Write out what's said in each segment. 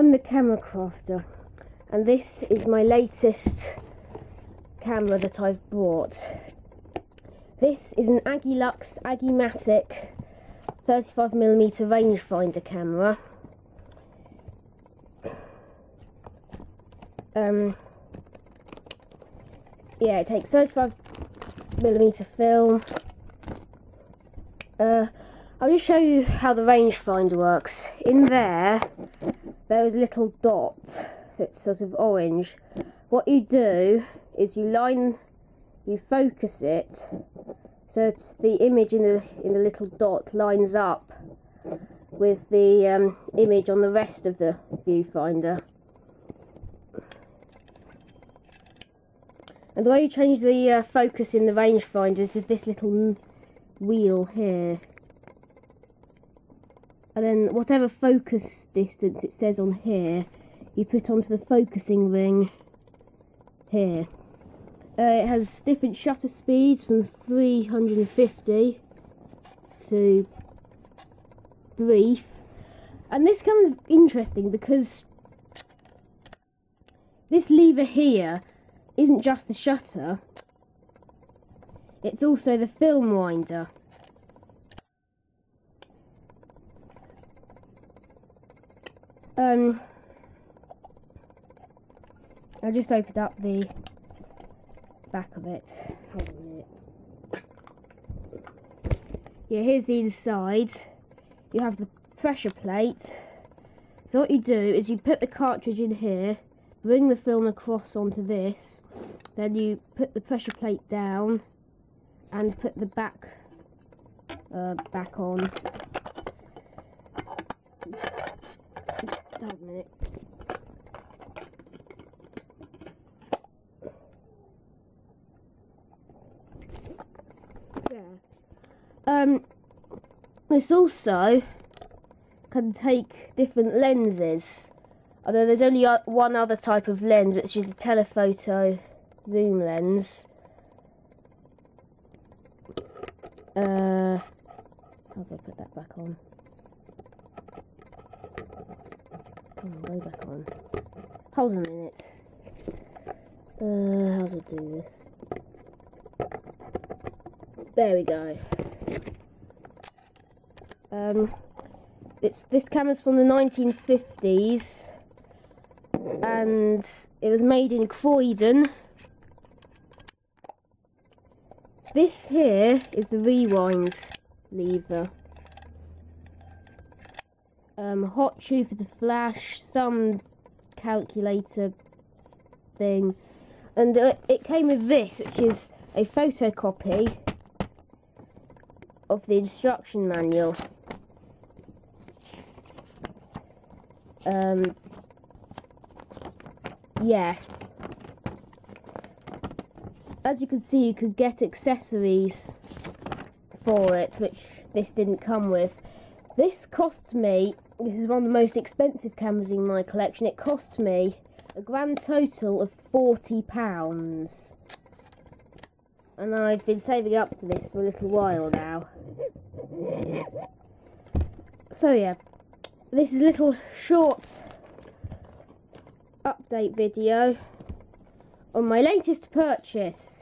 I'm the camera crafter, and this is my latest camera that I've brought. This is an Agilux Agimatic 35mm rangefinder camera. Um, yeah, it takes 35mm film. Uh, I'll just show you how the rangefinder works. In there, a little dot that's sort of orange. What you do is you line, you focus it so it's the image in the in the little dot lines up with the um, image on the rest of the viewfinder. And the way you change the uh, focus in the rangefinder is with this little wheel here. And then whatever focus distance it says on here, you put onto the focusing ring here. Uh, it has different shutter speeds from 350 to brief. And this comes interesting because this lever here isn't just the shutter, it's also the film winder. Um, I just opened up the back of it. Yeah, here's the inside. You have the pressure plate. So what you do is you put the cartridge in here, bring the film across onto this, then you put the pressure plate down and put the back uh, back on. Hold a minute. There. Um, this also can take different lenses. Although there's only one other type of lens, which is a telephoto zoom lens. Uh, how do I put that back on? Go back on. Hold on a minute. Uh, how do I do this? There we go. Um, it's this camera's from the 1950s, and it was made in Croydon. This here is the rewind lever. Um, hot shoe for the flash, some calculator thing, and uh, it came with this, which is a photocopy of the instruction manual. Um, yeah. As you can see, you could get accessories for it, which this didn't come with. This cost me, this is one of the most expensive cameras in my collection, it cost me a grand total of £40 and I've been saving up for this for a little while now. So yeah, this is a little short update video on my latest purchase,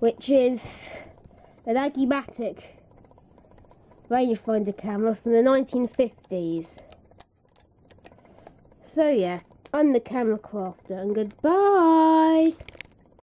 which is an Agimatic rangefinder camera from the 1950s. So yeah, I'm the camera crafter and goodbye.